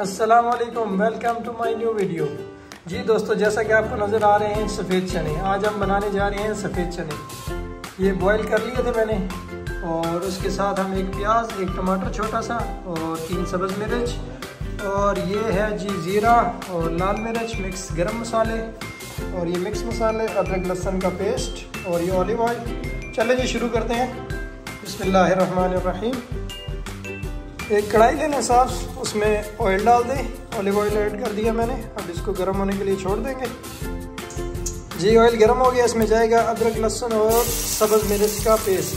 असलकम welcome to my new video जी दोस्तों, जैसा कि आपको नज़र आ रहे हैं सफ़ेद चने। आज हम बनाने जा रहे हैं सफ़ेद चने। ये बॉईल कर लिए थे मैंने, और उसके साथ हम एक प्याज, एक टमाटर छोटा सा और तीन सब्ज़ मिर्च, और ये है जी ज़ीरा, और लाल मिर्च, मिक्स गरम मसाले, और ये मिक्स मसाले, अदरक, लहसुन का पेस्ट, और ये ऑलिव ऑयल चले जी, शुरू करते हैं। बसमीम एक कढ़ाई लेना साफ़, उसमें ऑयल डाल दें ऑलिव ऑयल ऐड कर दिया मैंने, अब इसको गर्म होने के लिए छोड़ देंगे। जी ऑयल गर्म हो गया, इसमें जाएगा अदरक, लहसुन और सब्ज़ मिर्च का पेस्ट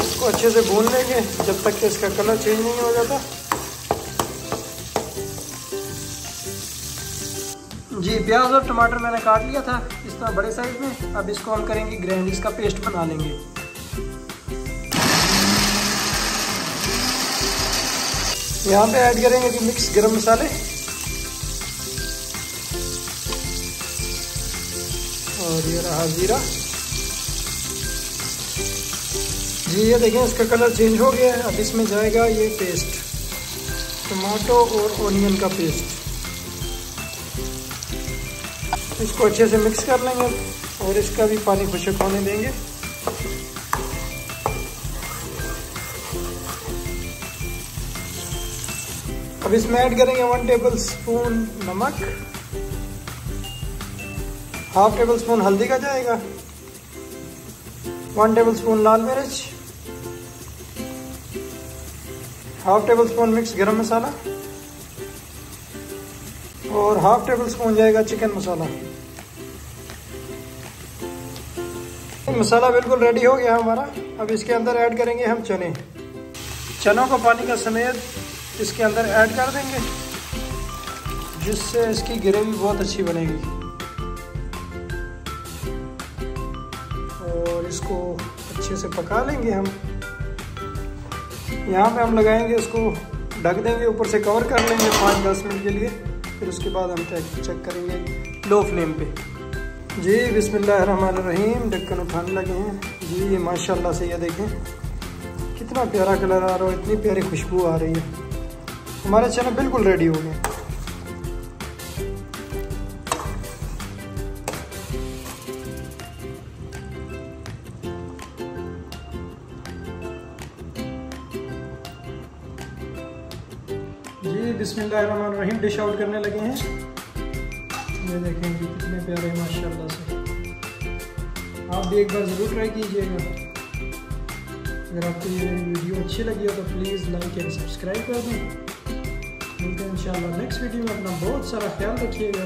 इसको अच्छे से भून लेंगे, जब तक कि इसका कलर चेंज नहीं हो जाता। जी, प्याज और टमाटर मैंने काट लिया था, इस तरह बड़े साइज़ में। अब इसको हम करेंगे ग्रैंड इसका पेस्ट बना लेंगे। यहाँ पे ऐड करेंगे कि मिक्स गरम मसाले। और ये रहा ज़ीरा। जी, ये देखें, इसका कलर चेंज हो गया है। अब इसमें जाएगा ये पेस्ट टमाटो और ओनियन का पेस्ट इसको अच्छे से मिक्स कर लेंगे और इसका भी पानी खुशक होने देंगे। अब इसमें ऐड करेंगे वन टेबल स्पून नमक। हाफ़ टेबल स्पून हल्दी का जाएगा। वन टेबल स्पून लाल मिर्च। हाफ़ टेबल स्पून मिक्स गरम मसाला। और हाफ़ टेबल स्पून जाएगा चिकन मसाला। मसाला बिल्कुल रेडी हो गया हमारा। अब इसके अंदर ऐड करेंगे हम चने। चनों को पानी का समेत इसके अंदर ऐड कर देंगे, जिससे इसकी ग्रेवी बहुत अच्छी बनेगी। और इसको अच्छे से पका लेंगे हम। यहाँ पे हम लगाएँगे इसको, ढक देंगे, ऊपर से कवर कर लेंगे पाँच दस मिनट के लिए। फिर उसके बाद हम चेक चेक करेंगे लो फ्लेम पे। जी, बिस्मिल्लाहिर्रहमानिर्रहीम, ढक्कन उठाने लगे हैं। जी ये माशाल्लाह से ये देखें, कितना प्यारा कलर आ रहा है इतनी प्यारी खुशबू आ रही है। हमारे चने बिल्कुल रेडी हो गए जी बिस्मिल्लाहिर्रहमानिर्रहीम डिश आउट करने लगे हैं। ये देखें जी, कितने प्यारे हैं माशाल्लाह से। आप भी एक बार ज़रूर ट्राई कीजिएगा। अगर आपको ये वीडियो अच्छी लगी हो तो प्लीज़ लाइक एंड सब्सक्राइब कर दें। मिलते हैं इंशाल्लाह नेक्स्ट वीडियो में अपना बहुत सारा ख्याल रखिएगा।